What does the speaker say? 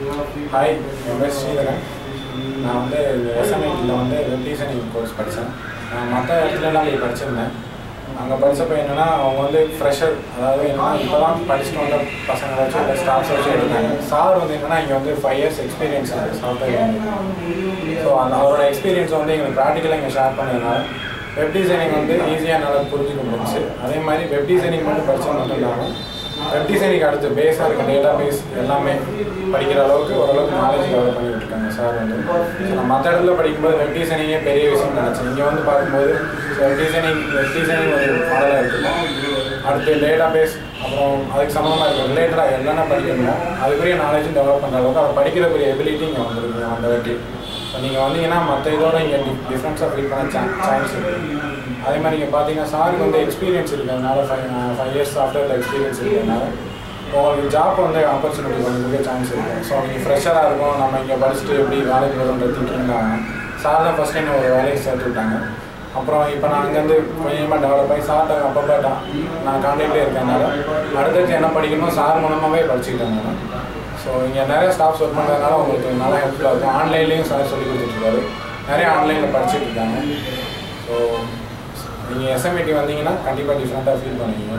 Hi என் பேர் ஸ்ரீதரன். நான் வந்து எஸ்எம்ஐடியில் வந்து வெப் டிசைனிங் கோர்ஸ் படித்தேன் நான் மற்ற இடத்துலலாம் போய் படிச்சிருந்தேன். அங்கே படித்தப்போ என்னென்னா அவங்க வந்து ஃப்ரெஷர் அதாவது என்னன்னா இப்போ தான் படிச்சுட்டு வந்த பசங்களை வச்சு இல்லை ஸ்டாஃப்ஸ் வச்சு எடுத்தாங்க. சார் வந்து என்னென்னா இங்கே வந்து ஃபைவ் இயர்ஸ் எக்ஸ்பீரியன்ஸ் இருக்குது சாஃப்ட்வேர் ஸோ அந்த அவரோட எக்ஸ்பீரியன்ஸ் வந்து எங்களுக்கு ப்ராக்டிக்கலாக இங்கே ஷேர் பண்ணதுனால வெப் டிசைனிங் வந்து ஈஸியாக என்னால் புரிஞ்சுக்க முடிஞ்சு அதே மாதிரி வெப் டிசைனிங் மட்டும் படித்தா மட்டும் இல்லாமல் வெப் டிசைனிங் அடுத்து பேஸாக இருக்க டேட்டா பேஸ் எல்லாமே படிக்கிற அளவுக்கு ஓரளவுக்கு நாலேஜ் டெவலப் பண்ணிட்டு இருக்காங்க சார் வந்து. ஸோ நான் மற்ற இடத்துல படிக்கும்போது வெப் டிசைனிங்கே பெரிய விஷயம் நினச்சேன். இங்கே வந்து பார்க்கும்போது வெப் டிசைனிங் வெப் டிசைனிங் அடுத்து டேட்டாபேஸ் அப்புறம் அதுக்கு சம்மந்தமாக இருக்க ரிலேட்டடாக என்னென்ன படிக்கணுமோ அதுக்குரிய நாலேஜும் டெவலப் பண்ணுற அளவுக்கு அதை படிக்கிறக்குரிய எபிலிட்டி இங்கே வந்துருக்கு அந்த வாட்டி. இப்போ நீங்கள் வந்தீங்கன்னா மற்ற இதோட இங்கே டிஃப்ரென்ஸாக ஃபீல் பண்ண சா சான்ஸ் இருக்குது அதே மாதிரி நீங்கள் பார்த்தீங்கன்னா சாருக்கு வந்து எக்ஸ்பீரியன்ஸ் இருக்கிறதுனால five five years software experience இருக்கிறதுனால உங்களுக்கு ஜாப் வந்து ஆப்பர்ச்சுனிட்டி வந்து சான்ஸ் இருக்குது ஸோ நீங்கள் ஃப்ரெஷராக இருக்கும் நம்ம இங்கே படிச்சுட்டு எப்படி வேலைக்கு வரும்ன்ற எடுத்துகிட்டு இருந்தாங்க சார் தான் ஃபஸ்ட் டைம் ஒரு வேலையை சேர்த்து விட்டாங்க. அப்புறம் இப்போ நான் அங்கேருந்து கொஞ்சமாக டெவலப் ஆகி சார்ட்ட அப்பப்போ நான் கான்டாக்ட்லேயே இருக்கனால அடுத்தடுத்து என்ன படிக்கணுமோ சார் மூலமாகவே படிச்சுக்கிட்டேன் நான். ஸோ இங்கே நிறைய ஸ்டாஃப்ஸ் ஒர்க் பண்ணுறதுனால உங்களுக்கு நல்லா ஹெல்ப்ஃபுல்லாக இருக்கும். ஆன்லைன்லேயும் சார் சொல்லி கொடுத்துட்ருக்காரு. நிறைய ஆன்லைனில் படிச்சுட்டு இருக்காங்க. ஸோ நீங்கள் எஸ்எம்ஐடி வந்தீங்கன்னா கண்டிப்பாக டிஃப்ரெண்ட்டாக ஃபீல் பண்ணுவீங்க.